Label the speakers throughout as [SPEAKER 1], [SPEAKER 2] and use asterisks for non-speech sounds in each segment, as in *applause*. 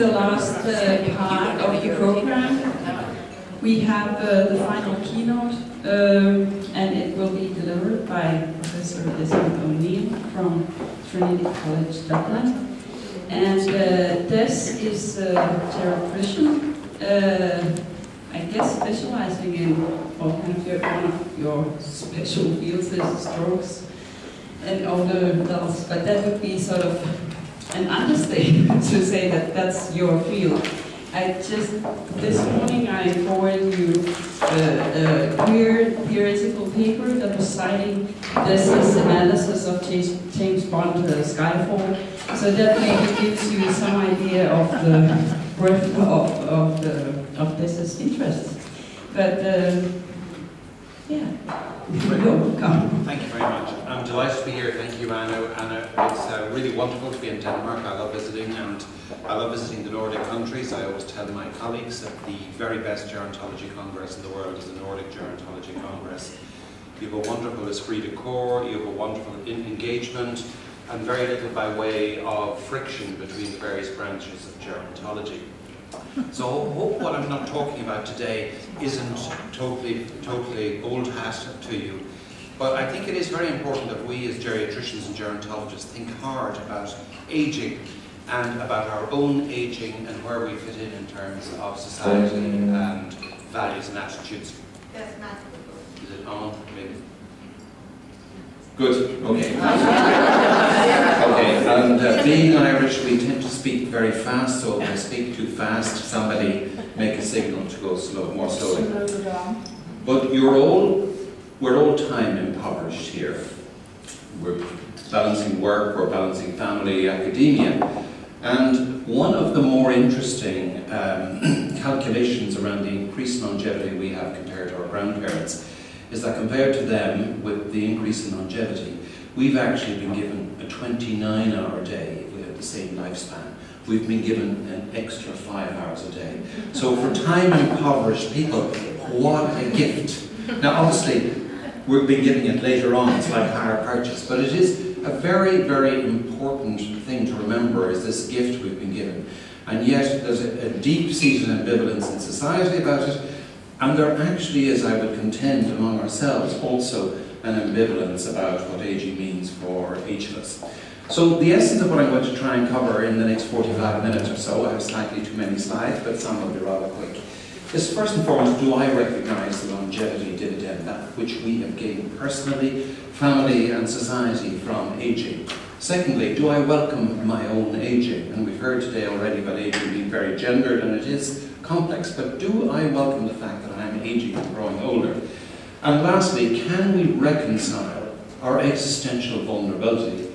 [SPEAKER 1] the last uh, part of the program. We have uh, the final keynote, um, and it will be delivered by Professor Desmond O'Neill from Trinity College Dublin. And uh, this is uh, geriatrician, uh, I guess specializing in well, kind of your, one of your special fields is strokes and older adults, but that would be sort of an understatement *laughs* to say that that's your field. I just, this morning I forwarded you a, a queer theoretical paper that was citing this is analysis of James, James Bond uh, Skyfall. So that maybe gives you some idea of the breadth of, of, the, of this interest. But uh, yeah.
[SPEAKER 2] Thank you very much. I'm delighted to be here. Thank you, Anna. Anna, it's uh, really wonderful to be in Denmark. I love visiting and I love visiting the Nordic countries. I always tell my colleagues that the very best gerontology congress in the world is the Nordic Gerontology Congress. You have a wonderful esprit de corps, you have a wonderful engagement, and very little by way of friction between the various branches of gerontology. So hope what I'm not talking about today isn't totally, totally old hat to you, but I think it is very important that we as geriatricians and gerontologists think hard about aging and about our own aging and where we fit in in terms of society and values and attitudes. Is it on? Maybe. Good, okay. *laughs* and uh, *laughs* being Irish, we tend to speak very fast, so if I speak too fast, somebody make a signal to go slow, more slowly. But you're all, we're all time impoverished here. We're balancing work, we're balancing family, academia. And one of the more interesting um, *clears throat* calculations around the increased longevity we have compared to our grandparents is that compared to them, with the increase in longevity, we've actually been given a 29 hour day if we have the same lifespan. We've been given an extra five hours a day. So for time impoverished people, what a gift. Now obviously, we've been giving it later on, it's like higher purchase, but it is a very, very important thing to remember is this gift we've been given. And yet there's a, a deep-seated ambivalence in society about it, and there actually is, I would contend, among ourselves also an ambivalence about what aging means for each of us. So the essence of what I'm going to try and cover in the next 45 minutes or so, I have slightly too many slides, but some will be rather quick, is first and foremost, do I recognize the longevity dividend, that which we have gained personally, family and society from aging? Secondly, do I welcome my own aging? And we've heard today already about aging being very gendered, and it is complex, but do I welcome the fact that I am aging and growing older? And lastly, can we reconcile our existential vulnerability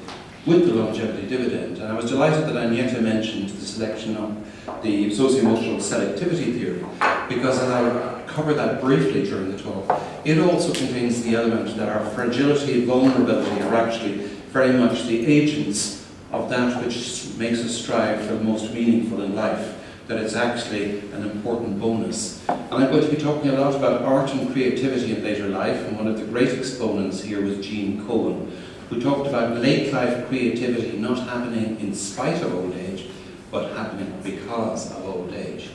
[SPEAKER 2] with the longevity dividend? And I was delighted that Agneta mentioned the selection of the socio-emotional selectivity theory, because as I'll cover that briefly during the talk, it also contains the element that our fragility and vulnerability are actually very much the agents of that which makes us strive for the most meaningful in life, that it's actually an important bonus. And I'm going to be talking a lot about art and creativity in later life, and one of the great exponents here was Gene Cohen, who talked about late life creativity not happening in spite of old age, but happening because of old age.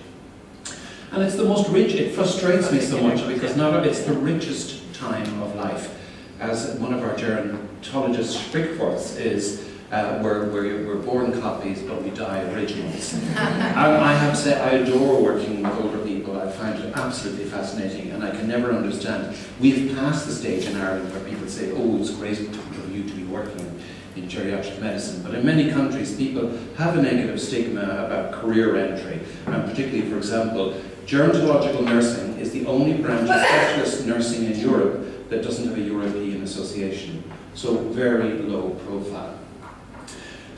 [SPEAKER 2] And it's the most rich, it frustrates me so much because not, it's the richest time of life. As one of our gerontologist Sprichworts is, uh, we're, we're, we're born copies, but we die originals. *laughs* I, I have to say, I adore working with older people. I find it absolutely fascinating, and I can never understand. We've passed the stage in Ireland where people say, oh, it's great for you to be working in geriatric medicine. But in many countries, people have a negative stigma about career entry, and particularly, for example, gerontological nursing is the only branch of specialist *laughs* nursing in Europe that doesn't have a European association. So very low profile.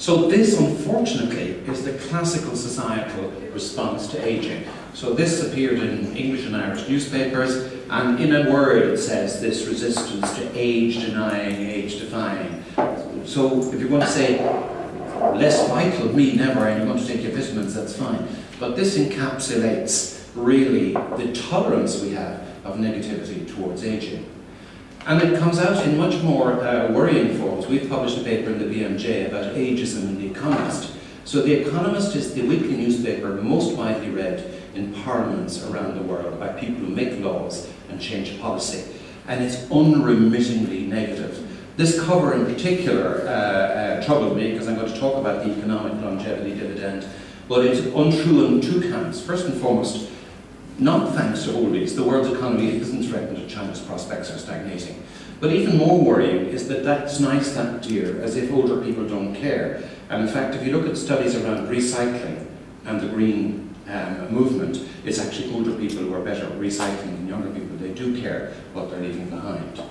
[SPEAKER 2] So this, unfortunately, is the classical societal response to aging. So this appeared in English and Irish newspapers, and in a word it says this resistance to age-denying, age-defying. So if you're going to say, less vital, me never, and you're going to take your vitamins, that's fine. But this encapsulates really the tolerance we have of negativity towards aging. And it comes out in much more uh, worrying forms. We've published a paper in the BMJ about ageism in The Economist. So The Economist is the weekly newspaper most widely read in parliaments around the world by people who make laws and change policy. And it's unremittingly negative. This cover in particular uh, uh, troubled me because I'm going to talk about the economic longevity dividend, but it's untrue on two counts. First and foremost, not thanks to oldies, the world's economy isn't threatened and China's prospects are stagnating. But even more worrying is that that's nice, that dear, as if older people don't care. And in fact, if you look at studies around recycling and the green um, movement, it's actually older people who are better at recycling than younger people. They do care what they're leaving behind.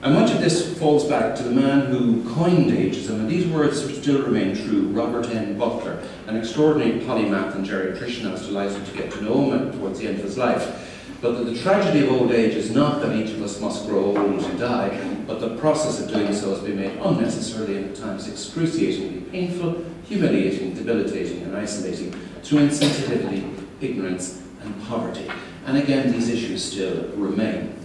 [SPEAKER 2] And much of this falls back to the man who coined ageism, and these words still remain true, Robert N. Butler, an extraordinary polymath and geriatrician. I was delighted to get to know him towards the end of his life. But that the tragedy of old age is not that each of us must grow old and die, but the process of doing so has been made unnecessarily and at times excruciatingly painful, humiliating, debilitating, and isolating through insensitivity, ignorance, and poverty. And again, these issues still remain.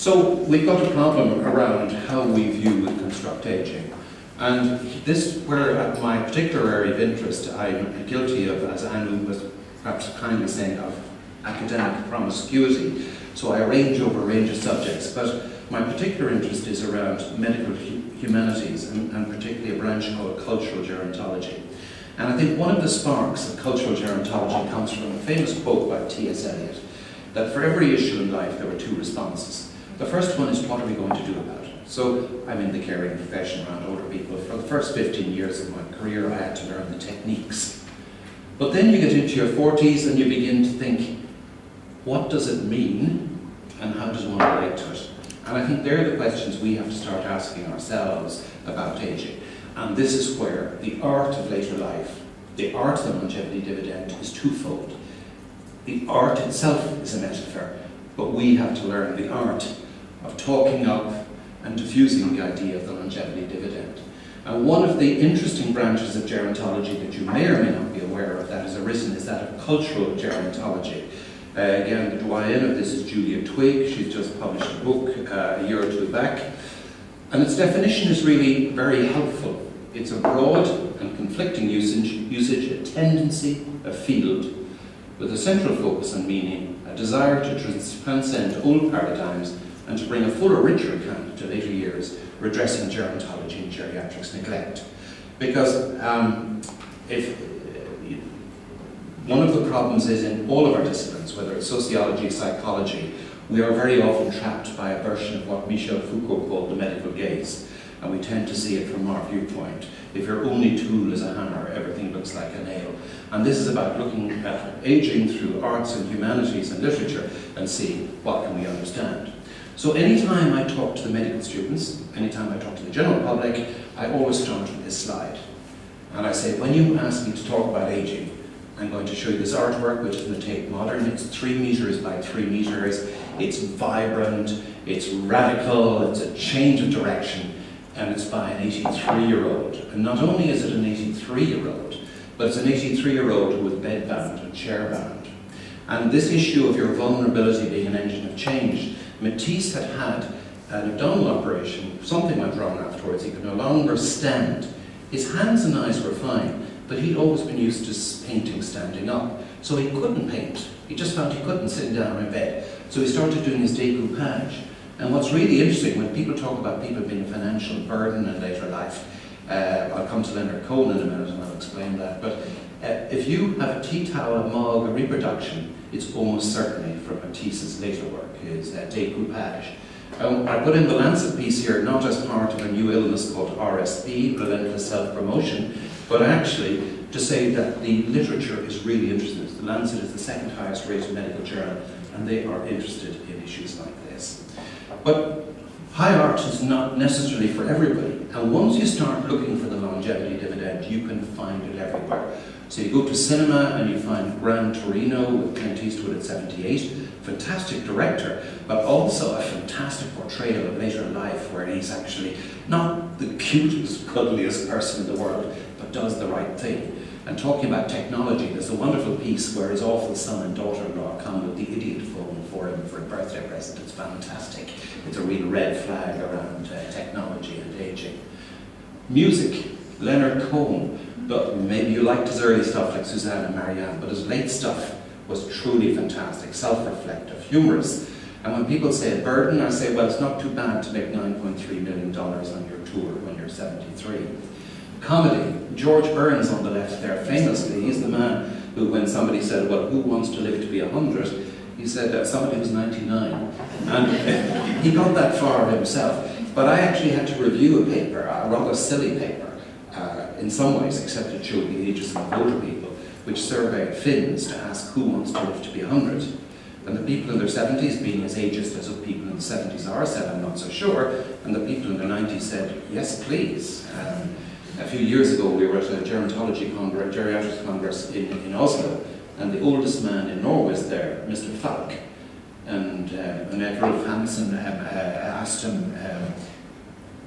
[SPEAKER 2] So we've got a problem around how we view and construct aging. And this, where my particular area of interest, I'm guilty of, as Anu was perhaps kindly saying, of academic promiscuity. So I range over a range of subjects, but my particular interest is around medical humanities, and, and particularly a branch called cultural gerontology. And I think one of the sparks of cultural gerontology comes from a famous quote by T.S. Eliot, that for every issue in life there were two responses. The first one is what are we going to do about it? So I'm in the caring profession around older people. For the first 15 years of my career I had to learn the techniques. But then you get into your 40s and you begin to think, what does it mean and how does one relate to it? And I think they're the questions we have to start asking ourselves about aging. And this is where the art of later life, the art of the longevity dividend is twofold. The art itself is a metaphor, but we have to learn the art of talking up and diffusing the idea of the longevity dividend. And one of the interesting branches of gerontology that you may or may not be aware of that has arisen is that of cultural gerontology. Uh, again, the doyen of this is Julia Twigg. She's just published a book uh, a year or two back. And its definition is really very helpful. It's a broad and conflicting usage, usage a tendency, a field, with a central focus on meaning, a desire to transcend old paradigms and to bring a fuller, richer account to later years, redressing gerontology and geriatrics neglect. Because um, if one of the problems is in all of our disciplines, whether it's sociology, psychology, we are very often trapped by a version of what Michel Foucault called the medical gaze, and we tend to see it from our viewpoint. If your only tool is a hammer, everything looks like a nail. And this is about looking at aging through arts and humanities and literature and seeing what can we understand. So anytime I talk to the medical students, anytime I talk to the general public, I always start with this slide. And I say, when you ask me to talk about aging, I'm going to show you this artwork, which is the Tate Modern. It's three meters by three meters. It's vibrant, it's radical, it's a change of direction, and it's by an 83-year-old. And not only is it an 83-year-old, but it's an 83-year-old with bedbound and chairbound. And this issue of your vulnerability being an engine of change, Matisse had had an abdominal operation, something went wrong afterwards, he could no longer stand. His hands and eyes were fine, but he'd always been used to painting standing up. So he couldn't paint. He just found he couldn't sit down in bed. So he started doing his decoupage. And what's really interesting, when people talk about people being a financial burden in later life, uh, I'll come to Leonard Cohen in a minute and I'll explain that, but uh, if you have a tea towel, a mug, a reproduction, it's almost certainly from Matisse's later work, his uh, decoupage. Um, I put in the Lancet piece here not as part of a new illness called RSP, relentless self-promotion, but actually to say that the literature is really interested. The Lancet is the second highest rated medical journal, and they are interested in issues like this. But high art is not necessarily for everybody, and once you start looking for the longevity dividend, you can find it everywhere. So you go to cinema and you find Gran Torino with Clint Eastwood at 78, fantastic director, but also a fantastic portrayal of later life where he's actually not the cutest, cuddliest person in the world, but does the right thing. And talking about technology, there's a wonderful piece where his awful son and daughter-in-law come with the idiot phone for him for a birthday present. It's fantastic. It's a real red flag around uh, technology and aging. Music, Leonard Cohen, But maybe you liked his early stuff like Suzanne and Marianne, but his late stuff was truly fantastic, self-reflective, humorous. And when people say a burden, I say, well, it's not too bad to make $9.3 million on your tour when you're 73. Comedy, George Burns on the left there, famously, he's the man who, when somebody said, well, who wants to live to be 100, he said, uh, somebody who's 99. And *laughs* he got that far himself. But I actually had to review a paper, a rather silly paper, in some ways, except it showed the ages of older people, which surveyed Finns to ask who wants to live to be 100. And the people in their 70s, being as ageist as people in the 70s are, said, I'm not so sure. And the people in their 90s said, yes, please. Um, a few years ago, we were at a gerontology congress, geriatrics congress in, in Oslo, and the oldest man in Norway was there, Mr. Falk. And uh, Annette Rolf Hansen um, uh, asked him, um,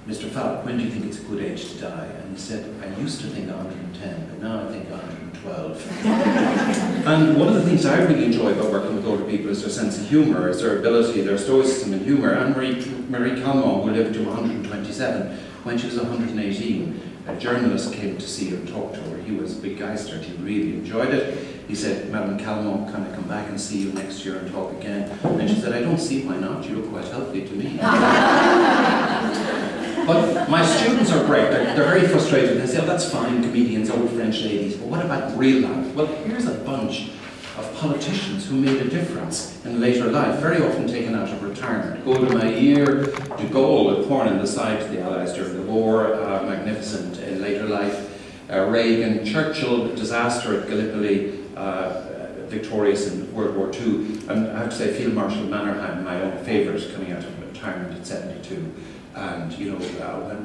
[SPEAKER 2] Mr. Falk, when do you think it's a good age to die? And he said, I used to think 110, but now I think 112. *laughs* and one of the things I really enjoy about working with older people is their sense of humour, is their ability, their stoicism and humour. Anne Marie, Marie Calment, who lived to 127, when she was 118, a journalist came to see her and talk to her. He was a big geister, he really enjoyed it. He said, Madam Calment, can I come back and see you next year and talk again? And she said, I don't see why not, you look quite healthy to me. *laughs* But my students are great. They're, they're very frustrated. They say, oh, that's fine, comedians, old French ladies. But what about real life? Well, here's a bunch of politicians who made a difference in later life, very often taken out of retirement. Golda Meir, de Gaulle, a thorn in the side to the Allies during the war, uh, magnificent in later life. Uh, Reagan, Churchill, disaster at Gallipoli, uh, victorious in World War II. And I have to say, Field Marshal Mannerheim, my own favourite, coming out of retirement at 72 and you know uh,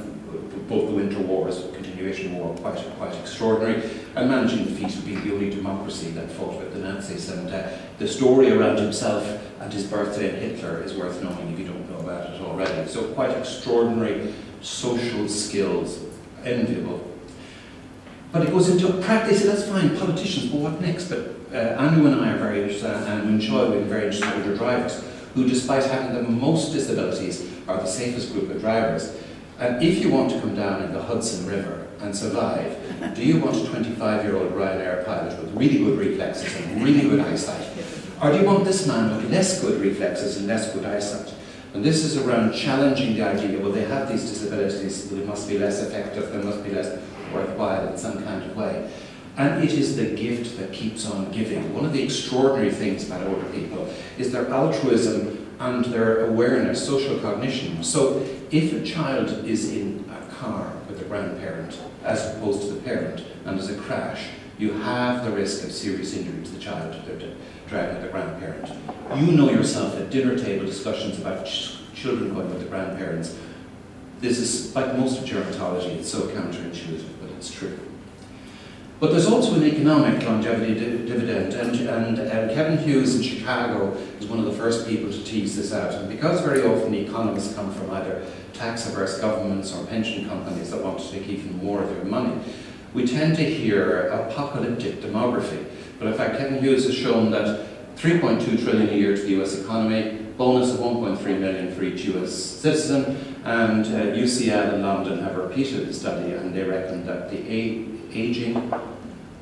[SPEAKER 2] both the winter wars, continuation war, quite quite extraordinary, and managing the feat of being the only democracy that fought with the Nazis. And uh, the story around himself and his birthday and Hitler is worth knowing if you don't know about it already. So quite extraordinary social skills, enviable. But it goes into practice, that's fine, politicians, but what next? But uh, Anu and I are very interested, and Choi, we're very interested in older drivers, who despite having the most disabilities, are the safest group of drivers. And if you want to come down in the Hudson River and survive, do you want a 25-year-old Ryanair pilot with really good reflexes and really good eyesight? Or do you want this man with less good reflexes and less good eyesight? And this is around challenging the idea, well, they have these disabilities, they must be less effective, they must be less worthwhile in some kind of way. And it is the gift that keeps on giving. One of the extraordinary things about older people is their altruism and their awareness, social cognition. So if a child is in a car with a grandparent as opposed to the parent and there's a crash, you have the risk of serious injury to the child they're driving the grandparent. You know yourself at dinner table discussions about ch children going with the grandparents. This is, like most of gerontology, it's so counterintuitive, but it's true. But there's also an economic longevity dividend, and, and uh, Kevin Hughes in Chicago is one of the first people to tease this out. And because very often economists come from either tax-averse governments or pension companies that want to take even more of your money, we tend to hear apocalyptic demography. But in fact, Kevin Hughes has shown that 3.2 trillion a year to the US economy, bonus of 1.3 million for each US citizen, and uh, UCL in London have repeated the study and they reckon that the aging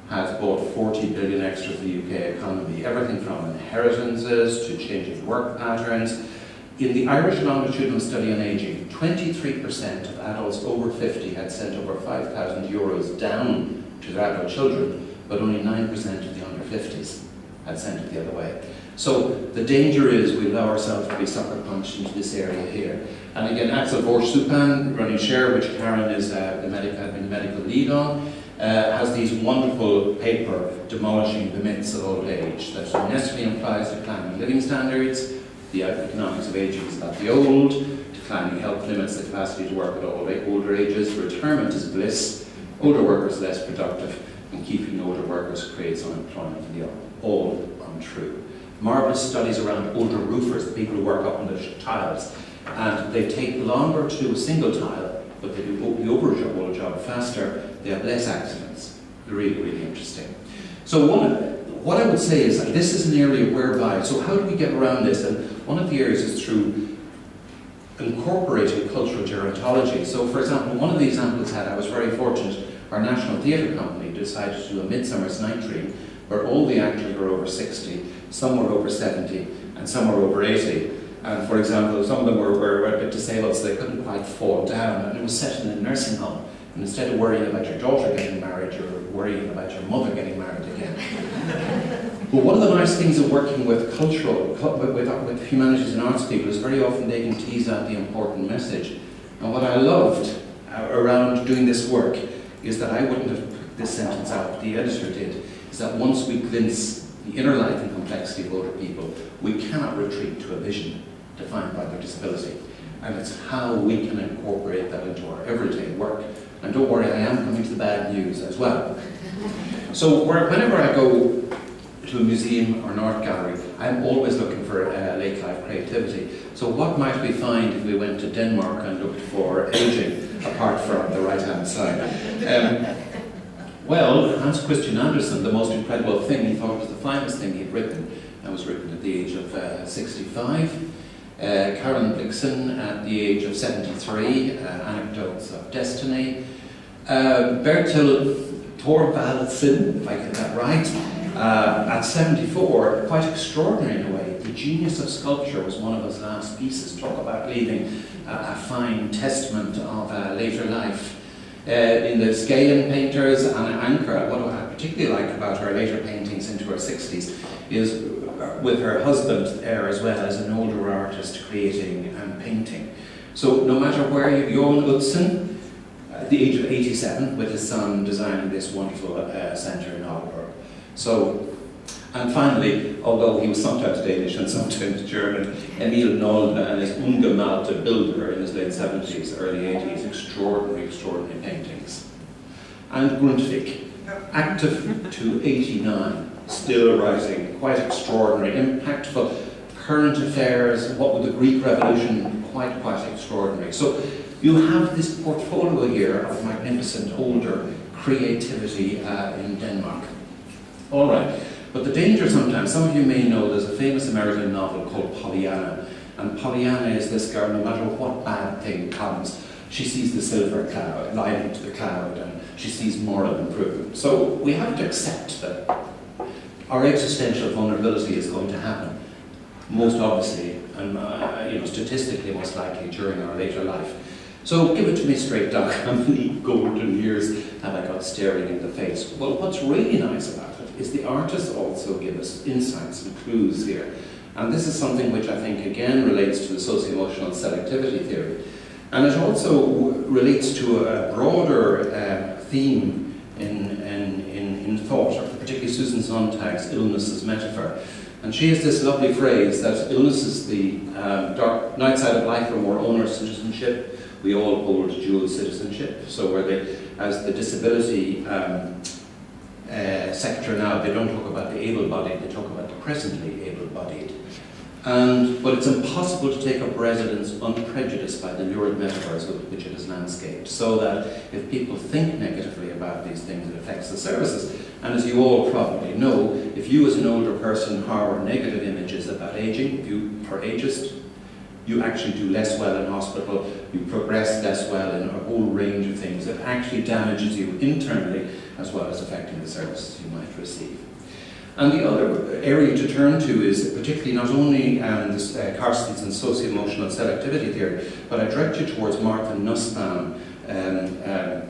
[SPEAKER 2] has brought 40 billion extra to the UK economy, everything from inheritances to changing work patterns. In the Irish longitudinal study on aging, 23% of adults over 50 had sent over 5,000 euros down to their adult children, but only 9% of the under 50s had sent it the other way. So the danger is we allow ourselves to be sucker punched into this area here. And again, Axel Börsch-Supan, running Share, which Karen is uh, the medical, had been the medical lead on, uh, has these wonderful paper demolishing the myths of old age that necessarily implies declining living standards, the economics of aging is about the old, declining health limits the capacity to work at all older ages, retirement is bliss, older workers less productive, and keeping older workers creates unemployment in the all untrue. Marvellous studies around older roofers, the people who work up on the tiles, and they take longer to do a single tile, but they do the overall job faster, they have less accidents. Really, really interesting. So one, what I would say is that this is an area whereby, so how do we get around this? And one of the areas is through incorporating cultural gerontology. So for example, one of the examples had, I was very fortunate, our National Theatre Company decided to do a Midsummer's Night Dream, where all the actors were over 60, some were over 70, and some were over 80. And for example, some of them were, were, were a bit disabled, so they couldn't quite fall down. And it was set in a nursing home. And instead of worrying about your daughter getting married, you're worrying about your mother getting married again. *laughs* but one of the nice things of working with cultural, with, with, with humanities and arts people is very often they can tease out the important message. And what I loved uh, around doing this work is that I wouldn't have put this sentence out, the editor did, is that once we glimpse the inner life and complexity of older people, we cannot retreat to a vision defined by their disability. And it's how we can incorporate that into our everyday work. And don't worry, I am coming to the bad news as well. So whenever I go to a museum or an art gallery, I'm always looking for uh, late life creativity. So what might we find if we went to Denmark and looked for aging, apart from the right-hand side? Um, well, Hans Christian Andersen, the most incredible thing, he thought was the finest thing he'd written, that was written at the age of uh, 65. Uh, Karen Blixen at the age of 73, uh, Anecdotes of Destiny. Uh, Bertel Thorvaldsen, if I get that right, uh, at 74, quite extraordinary in a way. The genius of sculpture was one of his last pieces. Talk about leaving a fine testament of uh, later life. Uh, in the Skagen painters, Anna Ancher, what I particularly like about her later paintings into her 60s is with her husband there as well as an older artist creating and painting. So no matter where you, Jon Utzon, at the age of 87, with his son designing this wonderful uh, centre in Aalborg. So, and finally, although he was sometimes Danish and *laughs* sometimes German, Emil Nolde and his Ungemalte Bilder in his late 70s, early 80s, extraordinary, extraordinary paintings. And Grundtvig, active to 89, still writing, quite extraordinary, impactful, current affairs, what with the Greek Revolution, quite, quite extraordinary. So you have this portfolio here of magnificent older creativity uh, in Denmark. All right, but the danger sometimes, some of you may know there's a famous American novel called Pollyanna, and Pollyanna is this girl, no matter what bad thing comes, she sees the silver cloud, light into the cloud, and she sees moral improvement. So we have to accept that our existential vulnerability is going to happen, most obviously, and uh, you know, statistically most likely during our later life. So give it to me straight, Doc. *laughs* How many golden years have I got staring in the face? Well, what's really nice about it is the artists also give us insights and clues here. And this is something which I think again relates to the socio-emotional selectivity theory. And it also relates to a broader uh, theme in, in, in, in thought, Susan Sontag's illness as metaphor. And she has this lovely phrase that illness is the um, dark night side of life or more owner citizenship, we all hold dual citizenship. So where they, as the disability um, uh, sector now, they don't talk about the able-bodied, they talk about the presently able-bodied. And, but it's impossible to take up residence unprejudiced by the lurid metaphors with which it is landscaped, so that if people think negatively about these things, it affects the services. And as you all probably know, if you as an older person harbor negative images about aging, if you are ageist, you actually do less well in hospital, you progress less well in a whole range of things that actually damages you internally as well as affecting the services you might receive. And the other area to turn to is particularly not only um, this, uh, and socio-emotional selectivity theory, but I direct you towards Martha Nussbaum, um, uh,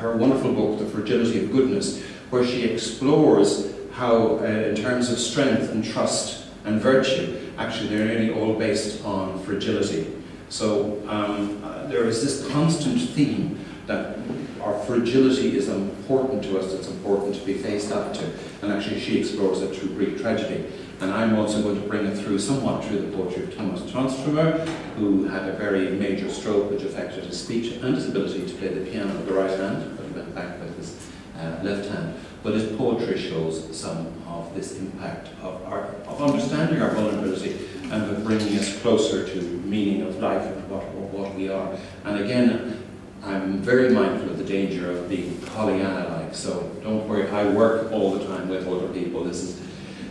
[SPEAKER 2] her wonderful book, The Fragility of Goodness, where she explores how, uh, in terms of strength and trust and virtue, actually they're nearly all based on fragility. So um, uh, there is this constant theme that our fragility is important to us, it's important to be faced up to. And actually she explores it through Greek tragedy. And I'm also going to bring it through somewhat through the poetry of Thomas Tranströmer, who had a very major stroke which affected his speech and his ability to play the piano with the right hand, but he went back with his uh, left hand. But his poetry shows some of this impact of, our, of understanding our vulnerability and of bringing us closer to meaning of life and what, what we are. And again, I'm very mindful of the danger of being Pollyanna-like, so don't worry, I work all the time with other people. This is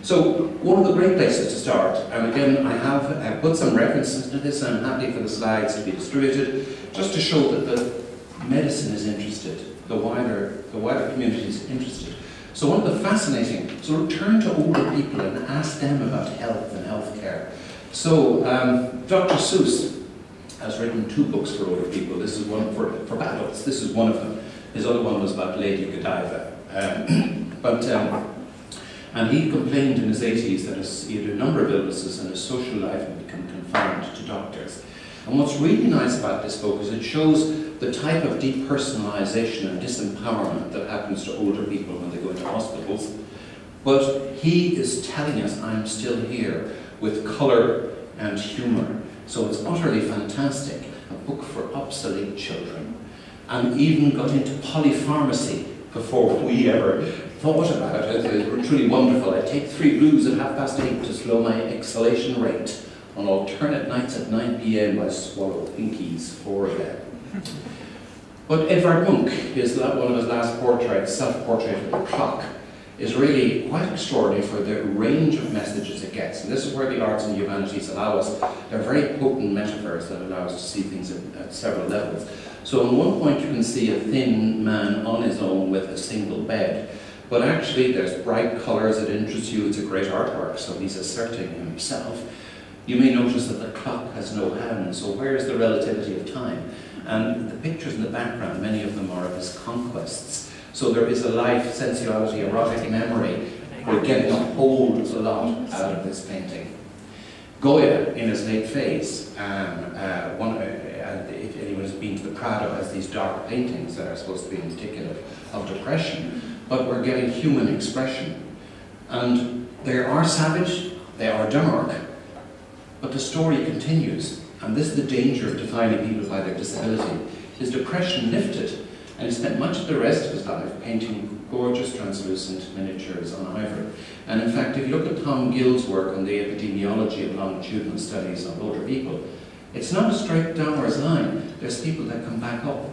[SPEAKER 2] so one of the great places to start, and again, I have uh, put some references to this, and I'm happy for the slides to be distributed, just to show that the medicine is interested, the wider the wider community is interested. So one of the fascinating, so turn to older people and ask them about health and healthcare. So um, Dr. Seuss has written two books for older people. This is one for, for adults. This is one of them. His other one was about Lady Godiva. Um, *clears throat* but um, and he complained in his 80s that he had a number of illnesses and his social life had become confined to doctors. And what's really nice about this book is it shows the type of depersonalization and disempowerment that happens to older people when they go into hospitals. But he is telling us, I'm still here, with colour and humour. So it's utterly fantastic. A book for obsolete children. And even got into polypharmacy before we ever thought about it. It's truly wonderful. I take three blues at half past eight to slow my exhalation rate. On alternate nights at 9 p.m. I swallow pinkies for them. But Edvard Munch, his, one of his last portraits, self-portrait of the clock, is really quite extraordinary for the range of messages it gets. And this is where the arts and humanities allow us, they're very potent metaphors that allow us to see things at, at several levels. So on one point you can see a thin man on his own with a single bed. But actually there's bright colours that interest you, it's a great artwork, so he's asserting himself. You may notice that the clock has no hands, so where is the relativity of time? And the pictures in the background, many of them are of his conquests. So there is a life, sensuality, erotic memory. We're getting a a lot out of this painting. Goya, in his late phase, um, uh, one, uh, been to the Prado, as these dark paintings that are supposed to be indicative of depression, but we're getting human expression. And they are savage, they are dark, but the story continues. And this is the danger of defining people by their disability. His depression lifted, and he spent much of the rest of his life painting gorgeous translucent miniatures on ivory. And in fact, if you look at Tom Gill's work on the epidemiology of longitudinal studies on older people, it's not a straight downwards line. There's people that come back up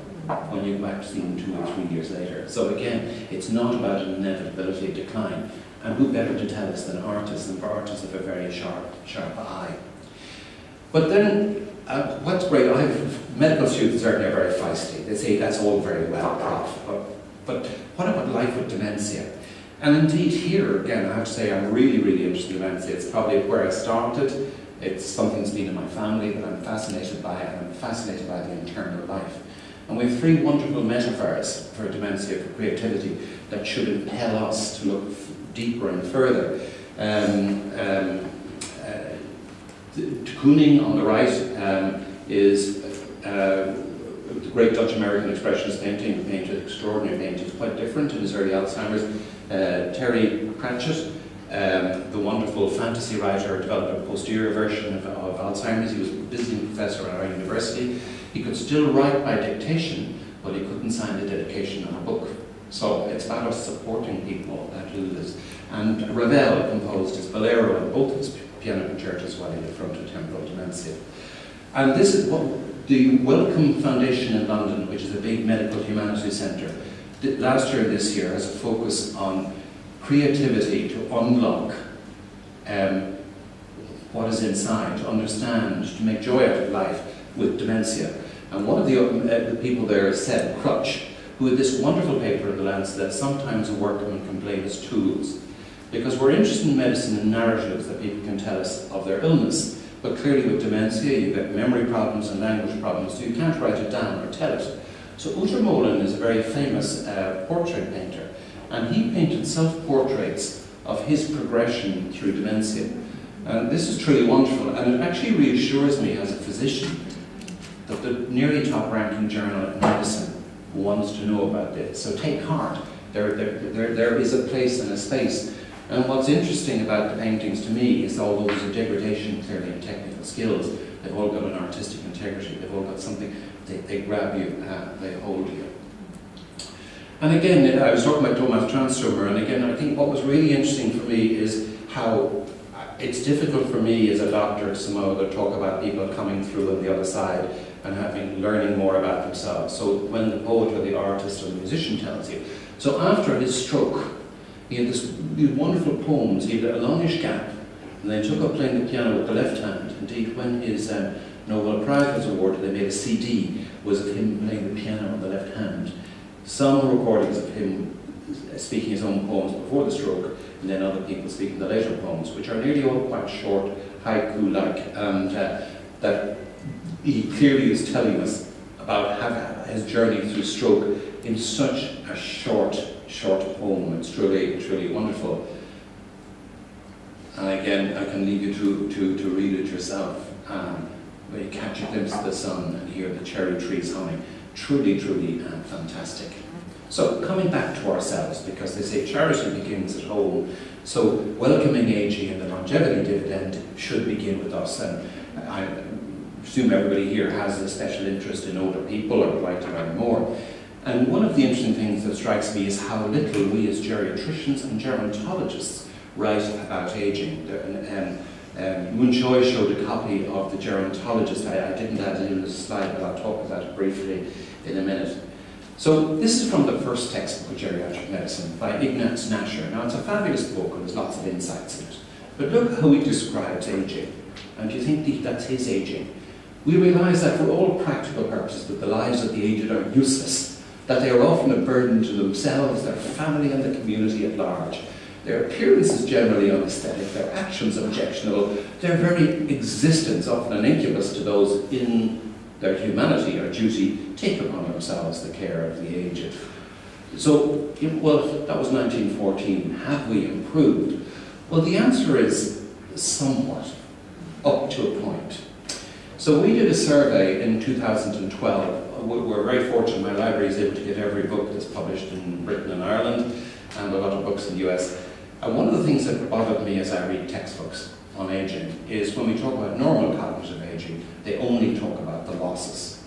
[SPEAKER 2] when you to see them two or three years later. So again, it's not about an inevitability of decline. And who better to tell us than artists, and for artists have a very sharp, sharp eye. But then, uh, what's great, I have medical students are very feisty. They say that's all very well, prof, but, but what about life with dementia? And indeed here, again, I have to say I'm really, really interested in dementia. It's probably where I started. It's something that's been in my family that I'm fascinated by, and I'm fascinated by the internal life. And we have three wonderful metaphors for dementia, for creativity, that should impel us to look deeper and further. Um, um, uh, Kooning on the right um, is uh, the great Dutch American expressionist painting, painted extraordinary paintings, quite different in his early Alzheimer's. Uh, Terry Pratchett, um, the wonderful fantasy writer, developed a posterior version of, of Alzheimer's. He was a visiting professor at our university. He could still write by dictation, but he couldn't sign the dedication on a book. So it's about us supporting people that do this. And Ravel composed his Bolero and both his piano concertos while he lived frontotemporal dementia. And this is what the Wellcome Foundation in London, which is a big medical humanities centre, last year and this year has a focus on creativity to unlock um, what is inside, to understand, to make joy out of life with dementia. And one of the, uh, the people there Seb Crutch, who had this wonderful paper in the Lancet that sometimes a workman can play as tools. Because we're interested in medicine and narratives that people can tell us of their illness. But clearly with dementia, you get memory problems and language problems, so you can't write it down or tell it. So Molin is a very famous uh, portrait painter, and he painted self-portraits of his progression through dementia. And this is truly wonderful, and it actually reassures me as a physician that the nearly top-ranking journal in medicine wants to know about this. So take heart. There, there, there, there is a place and a space. And what's interesting about the paintings to me is although there's a degradation clearly in technical skills, they've all got an artistic integrity. They've all got something, they, they grab you, uh, they hold you. And again, I was talking about Thomas Tranströmer, and again, I think what was really interesting for me is how it's difficult for me as a doctor somehow to talk about people coming through on the other side and having learning more about themselves. So when the poet or the artist or the musician tells you. So after his stroke, he had this, these wonderful poems. He had a longish gap, and then took up playing the piano with the left hand. Indeed, when his um, Nobel Prize was awarded, they made a CD was of him playing the piano on the left hand. Some recordings of him speaking his own poems before the stroke, and then other people speaking the later poems, which are nearly all quite short, haiku-like, and uh, that he clearly is telling us about his journey through stroke in such a short, short poem. It's truly, truly wonderful. And again, I can leave you to, to, to read it yourself, um, where you catch a glimpse of the sun and hear the cherry trees humming. Truly, truly uh, fantastic. So, coming back to ourselves, because they say charity begins at home, so welcoming aging and the longevity dividend should begin with us. And I assume everybody here has a special interest in older people or would like to learn more. And one of the interesting things that strikes me is how little we as geriatricians and gerontologists write about aging. And, um, Moon Choi showed a copy of the gerontologist. I, I didn't add it in the slide, but I'll talk about it briefly in a minute. So this is from the first textbook of geriatric medicine by Ignatz Nascher. Now it's a fabulous book and there's lots of insights in it. But look how he describes aging. And do you think that's his aging? We realise that for all practical purposes that the lives of the aged are useless, that they are often a burden to themselves, their family and the community at large. Their appearance is generally unaesthetic, their actions objectionable, their very existence often an incubus to those in their humanity or duty take upon themselves the care of the aged. So, well, that was 1914. Have we improved? Well, the answer is somewhat, up to a point. So we did a survey in 2012. We're very fortunate, my library is able to get every book that's published in Britain and Ireland, and a lot of books in the US. And one of the things that bothered me as I read textbooks on aging is when we talk about normal cognitive aging, they only talk about the losses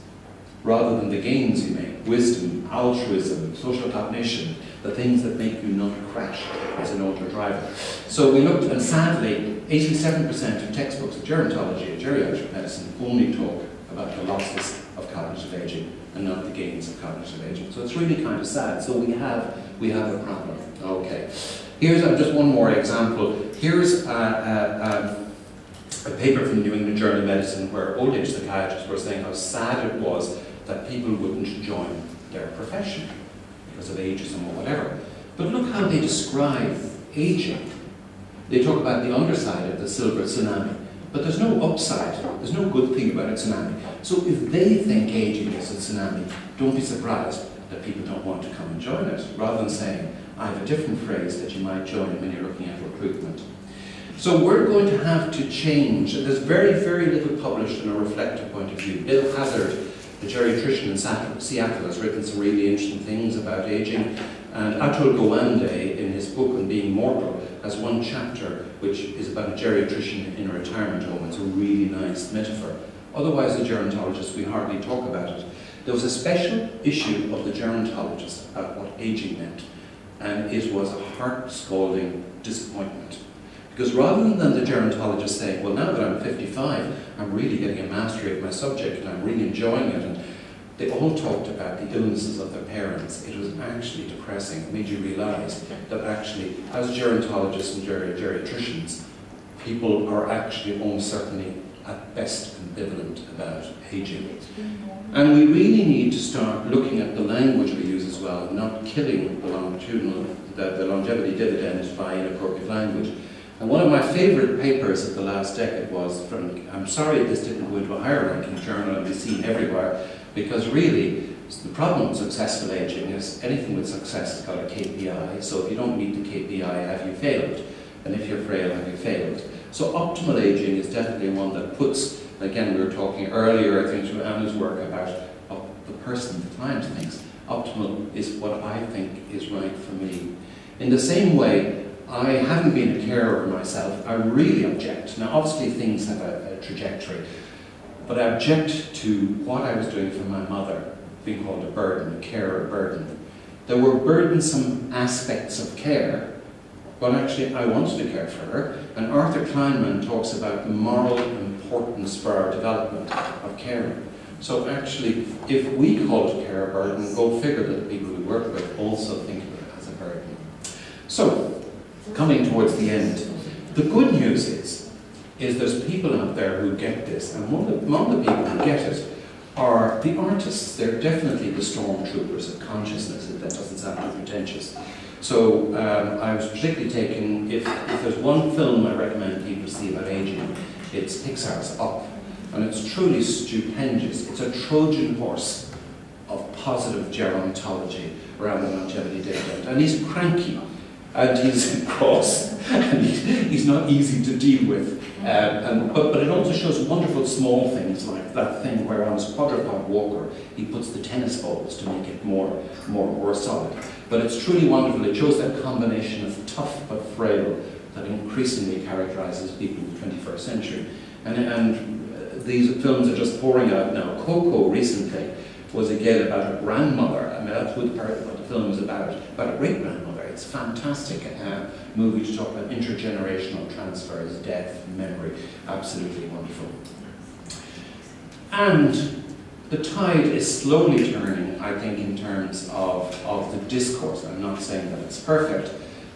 [SPEAKER 2] rather than the gains you make. Wisdom, altruism, social cognition, the things that make you not crash as an older driver. So we looked, and sadly, 87% of textbooks of gerontology and geriatric medicine only talk about the losses of cognitive aging and not the gains of cognitive aging. So it's really kind of sad. So we have, we have a problem. Okay. Here's uh, just one more example. Here's uh, uh, a paper from the New England Journal of Medicine where old age psychiatrists were saying how sad it was that people wouldn't join their profession because of ageism or whatever. But look how they describe aging. They talk about the underside of the silver tsunami, but there's no upside, there's no good thing about a tsunami. So if they think aging is a tsunami, don't be surprised that people don't want to come and join it, rather than saying, I have a different phrase that you might join when you're looking at recruitment. So we're going to have to change. There's very, very little published in a reflective point of view. Bill Hazzard the geriatrician in Seattle has written some really interesting things about aging, and Atul Gawande, in his book on being mortal, has one chapter which is about a geriatrician in a retirement home. It's a really nice metaphor. Otherwise, the gerontologist, we hardly talk about it. There was a special issue of the gerontologist about what aging meant, Um, and it was a heart-scalding disappointment. Because rather than the gerontologist saying, well, now that I'm 55, I'm really getting a mastery of my subject and I'm really enjoying it, and they all talked about the illnesses of their parents. It was actually depressing. It made you realize that actually, as gerontologists and geri geriatricians, people are actually almost certainly at best ambivalent about aging. And we really need to start looking at the language we use as well, not killing the longitudinal, the, the longevity dividend by inappropriate language. And one of my favourite papers of the last decade was from, I'm sorry this didn't go into a higher ranking journal and be seen everywhere, because really the problem with successful aging is anything with success is called a KPI, so if you don't meet the KPI, have you failed? And if you're frail, have you failed? So optimal aging is definitely one that puts, again we were talking earlier, I think through Anna's work about the person, the client thinks. Optimal is what I think is right for me. In the same way, I haven't been a carer myself. I really object. Now, obviously, things have a, a, trajectory, but I object to what I was doing for my mother being called a burden, a carer burden. There were burdensome aspects of care, but actually, I wanted to care for her. And Arthur Kleinman talks about moral importance for our development of caring. So actually, if we call it care burden, go figure that the people we work with also think of it as a burden. So, coming towards the end. The good news is, is there's people out there who get this, and among the, among the people who get it are the artists. They're definitely the stormtroopers of consciousness. If that doesn't sound too pretentious. So um, I was particularly taken, if, if there's one film I recommend people see about aging, it's Pixar's Up. And it's truly stupendous. It's a Trojan horse of positive gerontology around the longevity data. And he's cranky, and he's *laughs* cross, and he's not easy to deal with. Um, and, but, but it also shows wonderful small things like that thing where on his quadrupod walker he puts the tennis balls to make it more, more, more solid. But it's truly wonderful. It shows that combination of tough but frail that increasingly characterizes people in the 21st century. And, and these films are just pouring out now. Coco recently was again about a grandmother. I mean, that's what the, what the film is about, about a great grandmother. It's a fantastic uh, movie to talk about intergenerational transfers, death, memory. Absolutely wonderful. And the tide is slowly turning, I think, in terms of, of the discourse. I'm not saying that it's perfect,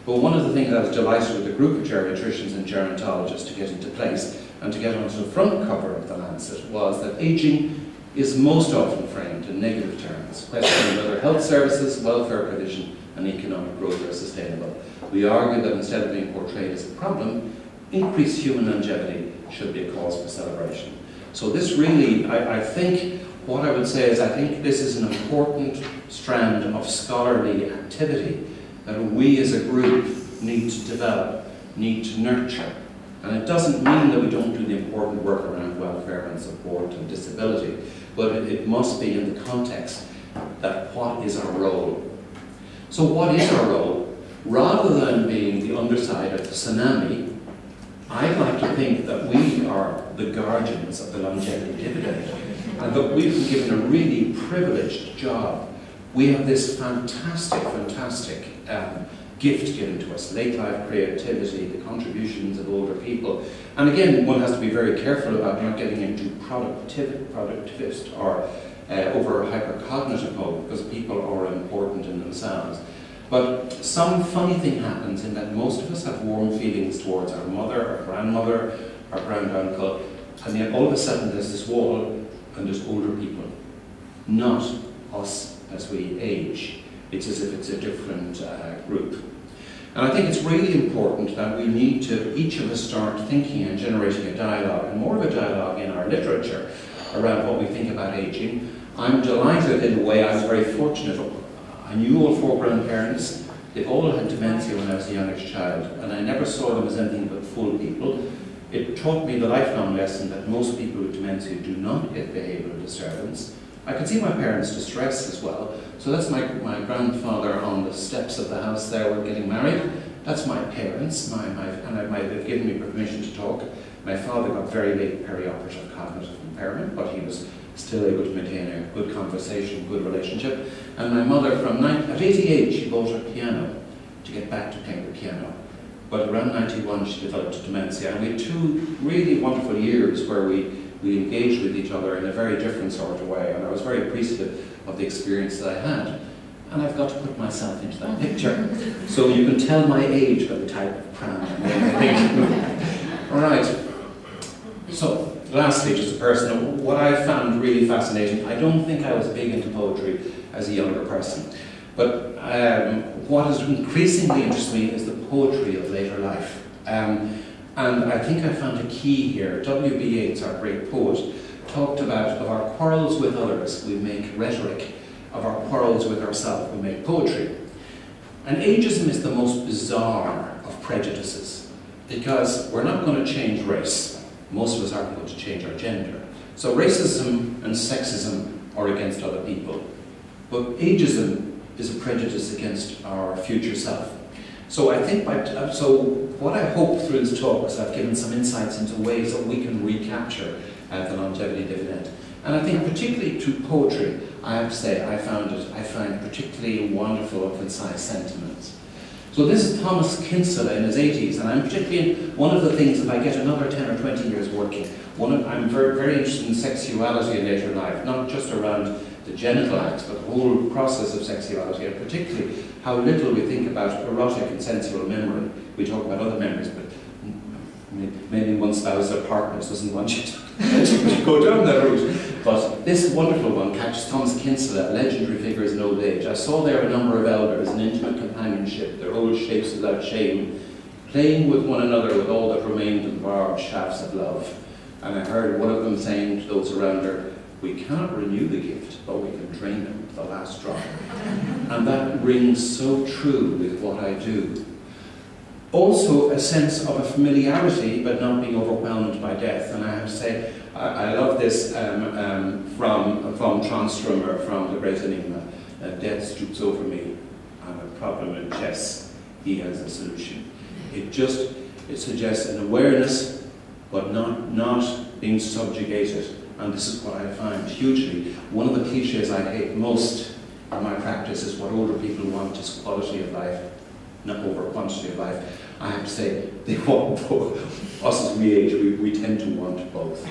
[SPEAKER 2] but one of the things I was delighted with a group of geriatricians and gerontologists to get into place and to get onto the front cover of the Lancet was that aging is most often framed in negative terms, questioning whether health services, welfare provision, and economic growth are sustainable. We argue that instead of being portrayed as a problem, increased human longevity should be a cause for celebration. So this really, I, I think, what I would say is I think this is an important strand of scholarly activity that we as a group need to develop, need to nurture. And it doesn't mean that we don't do the important work around welfare and support and disability, but it, must be in the context that what is our role? So what is our role? Rather than being the underside of the tsunami, I'd like to think that we are the guardians of the longevity dividend and that we've been given a really privileged job. We have this fantastic, fantastic um, gift given to us, late life creativity, the contributions of older people. And again, one has to be very careful about not getting into productiv productivist or uh, over hypercognitive mode because people are important in themselves. But some funny thing happens in that most of us have warm feelings towards our mother, our grandmother, our granduncle, and yet all of a sudden there's this wall and there's older people, not us as we age. It's as if it's a different uh, group. And I think it's really important that we need to, each of us start thinking and generating a dialogue, and more of a dialogue in our literature around what we think about aging. I'm delighted in a way, I was very fortunate. I knew all four grandparents. They all had dementia when I was a youngish child, and I never saw them as anything but full people. It taught me the lifelong lesson that most people with dementia do not get behavioural disturbance. I could see my parents' distress as well. So that's my, my grandfather on the steps of the house there when getting married. That's my parents, my, my, and my, they've given me permission to talk. My father got very late perioperative cognitive impairment, but he was still able to maintain a good conversation, good relationship. And my mother, from nine, at 88, she bought a piano to get back to playing the piano. But around 91, she developed dementia. And we had two really wonderful years where we, we engaged with each other in a very different sort of way. And I was very appreciative of the experience that I had. And I've got to put myself into that picture. So you can tell my age by the type of pram *laughs* All right. So, lastly, just a personal, what I found really fascinating, I don't think I was big into poetry as a younger person. But um, what has increasingly interested me is the poetry of later life. Um, and I think I found a key here. W.B. Yeats, our great poet, talked about of our quarrels with others, we make rhetoric. Of our quarrels with ourselves, we make poetry. And ageism is the most bizarre of prejudices because we're not going to change race. Most of us aren't going to change our gender. So racism and sexism are against other people. But ageism is a prejudice against our future self. So I think by, so what I hope through this talk is I've given some insights into ways that we can recapture uh, the longevity dividend. And I think particularly to poetry, I have to say I found it, I find particularly wonderful and concise sentiments. So this is Thomas Kinsella in his 80s, and I'm particularly, one of the things, if I get another 10 or 20 years working, one of, I'm very, very interested in sexuality in later life, not just around the genital acts, but the whole process of sexuality, and particularly how little we think about erotic and sensual memory. We talk about other memories, but maybe one spouse or partner doesn't want you *laughs* to, go down that route. But this wonderful one catches Thomas Kinsella, a legendary figure in old age. I saw there a number of elders in intimate companionship, their old shapes without shame, playing with one another with all that remained of the barbed shafts of love. And I heard one of them saying to those around her, we cannot renew the gift, but we can drain them to the last drop. and that rings so true with what I do. Also, a sense of a familiarity, but not being overwhelmed by death. And I have to say, I, I love this um, um, from, from Tranströmer, from The Great Enigma. Uh, death stoops over me. I'm a problem in chess. He has a solution. It just it suggests an awareness, but not, not being subjugated and this is what I find hugely, one of the cliches I hate most in my practice is what older people want is quality of life, not over quantity of life. I have to say, they *laughs* want both. Us as we age, we, we tend to want both.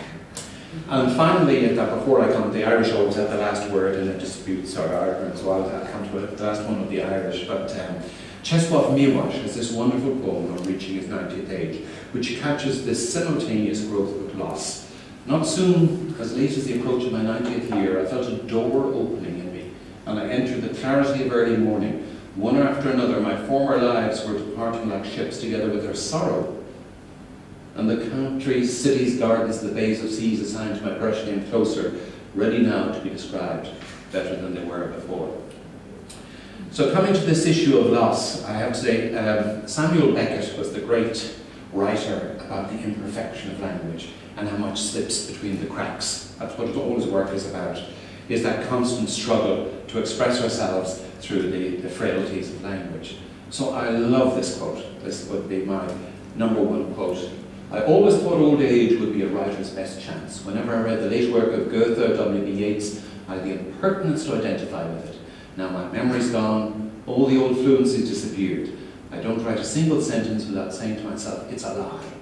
[SPEAKER 2] And finally, before I come, the Irish always have the last word in a dispute, sorry, argument, so I'll, I'll come to the last one of the Irish. But um, Czesław Miłosz has this wonderful poem on reaching his 90th age, which catches this simultaneous growth of loss not soon, as late as the approach of my 90th year, I felt a door opening in me, and I entered the clarity of early morning. One after another, my former lives were departing like ships together with their sorrow. And the countries, cities, gardens, the bays of seas assigned to my brush came closer, ready now to be described better than they were before. So coming to this issue of loss, I have to say um, Samuel Beckett was the great writer about the imperfection of language and how much slips between the cracks. That's what all his work is about, is that constant struggle to express ourselves through the, the frailties of language. So I love this quote. This would be my number one quote. I always thought old age would be a writer's best chance. Whenever I read the late work of Goethe or W.B. Yeats, I had the impertinence to identify with it. Now my memory's gone, all the old fluency disappeared. I don't write a single sentence without saying to myself, it's a lie.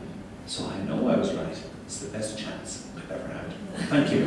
[SPEAKER 2] So I know I was right. It's the best chance I've ever had. Thank you.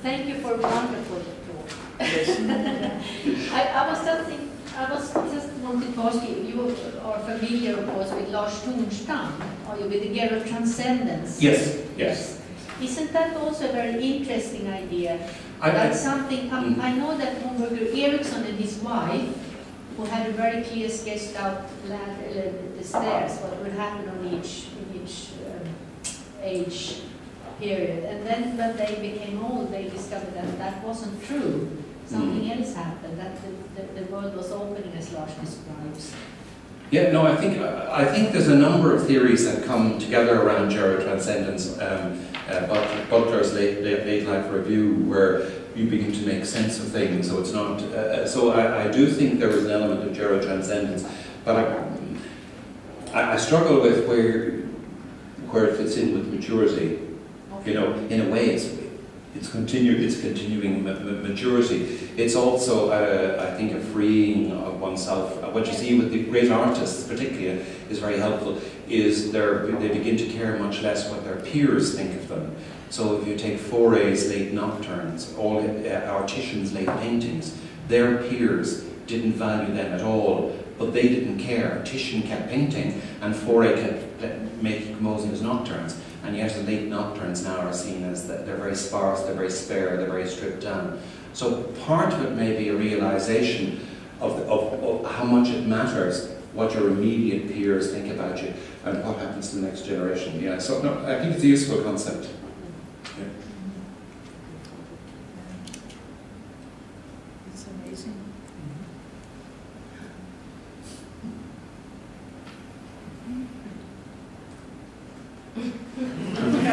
[SPEAKER 3] Thank you for a wonderful talk. *laughs* I, I was just thinking, I was just wanted to ask you, you are familiar, of course, with Lars Tornstam, are you with the gerotranscendence?
[SPEAKER 2] Yes, yes.
[SPEAKER 3] Isn't that also a very interesting idea?
[SPEAKER 2] I,
[SPEAKER 3] That's something, um,
[SPEAKER 2] Mm.
[SPEAKER 3] I know that Holger Eriksson and his wife, who had a very clear sketched out uh, the stairs, what would happen on each, each um, age period. And then when they became old, they discovered that that wasn't true. Something
[SPEAKER 2] Mm.
[SPEAKER 3] else happened, that the, the, the world was opening as Lars describes.
[SPEAKER 2] Yeah, no, I think I think there's a number of theories that come together around gerotranscendence. Um, uh, But- Butler's late, late, late life review, where you begin to make sense of things. So it's not. Uh, uh, so I, I do think there is an element of gerotranscendence, but I, I, I struggle with where where it fits in with maturity. You know, in a way, it's it's continue it's continuing ma- ma- maturity. It's also, uh, I think, a freeing of oneself. Uh, What you see with the great artists, particularly, is very helpful. Is they they begin to care much less what their peers think of them. So if you take Fauré's late nocturnes, all uh, our Titian's late paintings, their peers didn't value them at all, but they didn't care. Titian kept painting, and Fauré kept making composing his nocturnes. And yet the late nocturnes now are seen as they're very sparse, they're very spare, they're very stripped down. So part of it may be a realization of, the, of, of how much it matters what your immediate peers think about you and what happens to the next generation. Yeah, so no, I think it's a useful concept. Yeah.
[SPEAKER 4] It's amazing.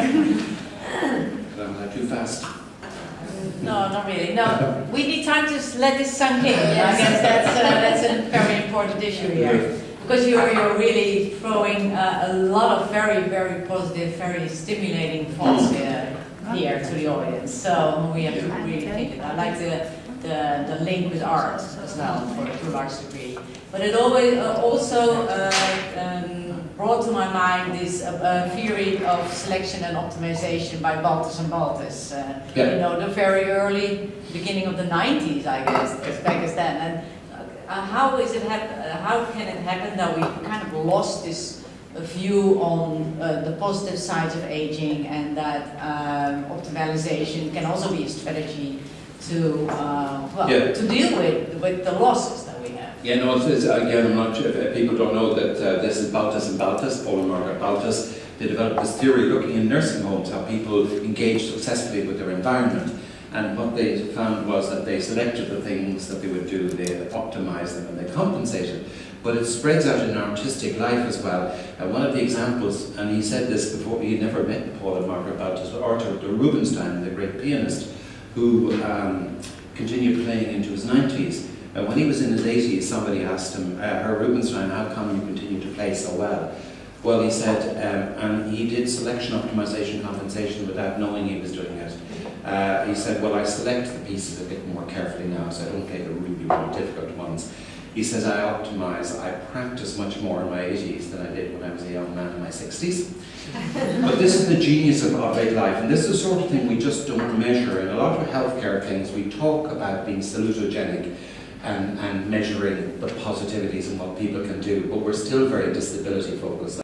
[SPEAKER 2] And I'm not too fast.
[SPEAKER 4] No, not really. No, we need time to s- let this sunk in. I guess that's, uh, that's a very important issue here. Because you're, you're really throwing uh, a lot of very, very positive, very stimulating thoughts here, here to the audience. So we have to really think it. I like the, the, the link with art as well, for, to a large degree. But it always uh, also uh, um, brought to my mind this uh, uh, theory of selection and optimization by Baltes and Baltes. Uh,
[SPEAKER 5] Yeah.
[SPEAKER 4] You know, the very early beginning of the 90s, I guess, as back as then. And uh, how is it uh, How can it happen that we kind of lost this view on uh, the positive sides of aging and that um, optimization can also be a strategy to uh, well
[SPEAKER 2] Yeah.
[SPEAKER 4] to deal with with the losses that we have.
[SPEAKER 2] Yeah, no, again, I'm not sure if people don't know that uh, this is Baltes and Baltes, Paul and Margaret Baltes. They developed this theory looking in nursing homes how people engage successfully with their environment. And what they found was that they selected the things that they would do, they optimized them, and they compensated. But it spreads out in artistic life as well. Uh, one of the examples, and he said this before, he never met Paul and Margaret Baltes, but Arthur de Rubinstein, the great pianist, who um, continued playing into his 90s. Uh, when he was in his 80s, somebody asked him, uh, Herr Rubinstein, how come you continue to play so well? Well, he said, um, and he did selection optimization compensation without knowing he was doing it. Uh, he said, well, I select the pieces a bit more carefully now, so I don't play the really, really difficult ones. He says, I optimize, I practice much more in my 80s than I did when I was a young man in my 60s. *laughs* but this is the genius of, of late life, and this is the sort of thing we just don't measure. In a lot of healthcare things, we talk about being salutogenic and, and measuring the positivities and what people can do, but we're still very disability focused.